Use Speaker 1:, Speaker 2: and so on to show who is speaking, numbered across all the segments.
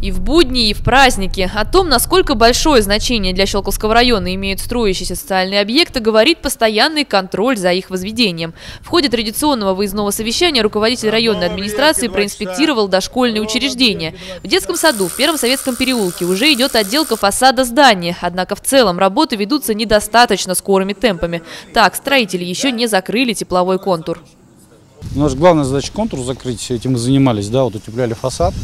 Speaker 1: И в будни, и в праздники. О том, насколько большое значение для Щелковского района имеют строящиеся социальные объекты, говорит постоянный контроль за их возведением. В ходе традиционного выездного совещания руководитель районной администрации проинспектировал дошкольные учреждения. В детском саду в Первом Советском переулке уже идет отделка фасада здания. Однако в целом работы ведутся недостаточно скорыми темпами. Так, строители еще не закрыли тепловой контур.
Speaker 2: У нас главная задача контур закрыть, этим мы занимались, да, вот утепляли фасад.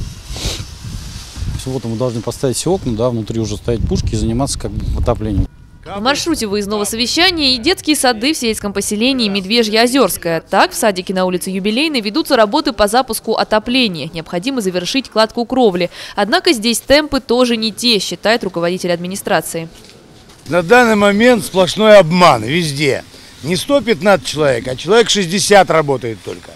Speaker 2: В субботу мы должны поставить все окна, да, внутри уже ставить пушки и заниматься как бы отоплением.
Speaker 1: В маршруте выездного совещания и детские сады в сельском поселении Медвежье-Озерское. Так, в садике на улице Юбилейной ведутся работы по запуску отопления. Необходимо завершить кладку кровли. Однако здесь темпы тоже не те, считает руководитель администрации.
Speaker 3: На данный момент сплошной обман везде. Не 115 человек, а человек 60 работает только.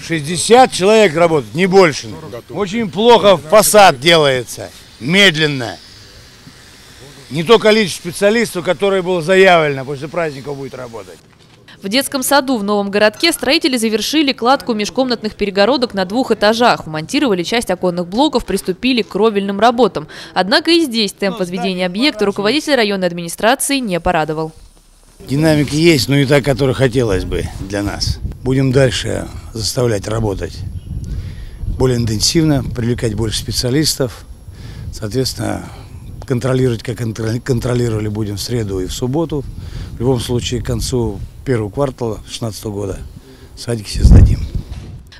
Speaker 3: 60 человек работает, не больше. Очень плохо фасад делается, медленно. Не то количество специалистов, которое было заявлено, после праздников будет работать.
Speaker 1: В детском саду в Новом городке строители завершили кладку межкомнатных перегородок на двух этажах, вмонтировали часть оконных блоков, приступили к кровельным работам. Однако и здесь темп возведения объекта руководитель районной администрации не порадовал.
Speaker 3: Динамика есть, но не та, которая хотелось бы для нас. Будем дальше заставлять работать более интенсивно, привлекать больше специалистов. Соответственно, контролировать, как контролировали будем в среду и в субботу. В любом случае, к концу первого квартала 2016 года садики все сдадим.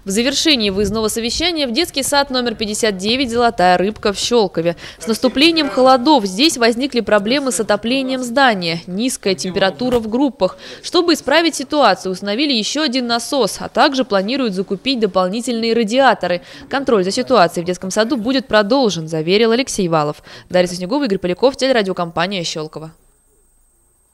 Speaker 1: В завершении выездного совещания в детский сад номер 59 «Золотая рыбка» в Щелкове. С наступлением холодов здесь возникли проблемы с отоплением здания, низкая температура в группах. Чтобы исправить ситуацию, установили еще один насос, а также планируют закупить дополнительные радиаторы. Контроль за ситуацией в детском саду будет продолжен, заверил Алексей Валов. Дарья Снегова, Игорь Поляков, телерадиокомпания «Щелково».